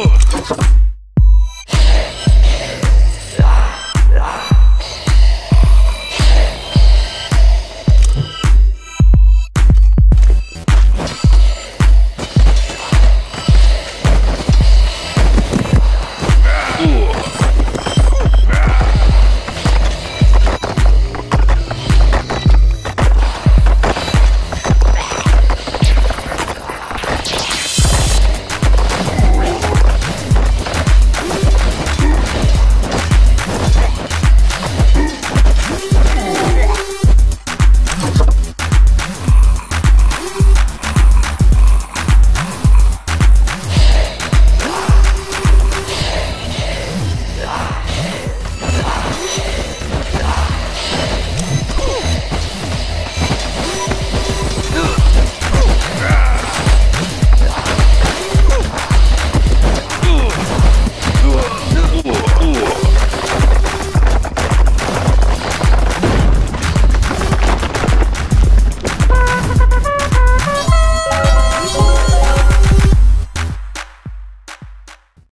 Oh.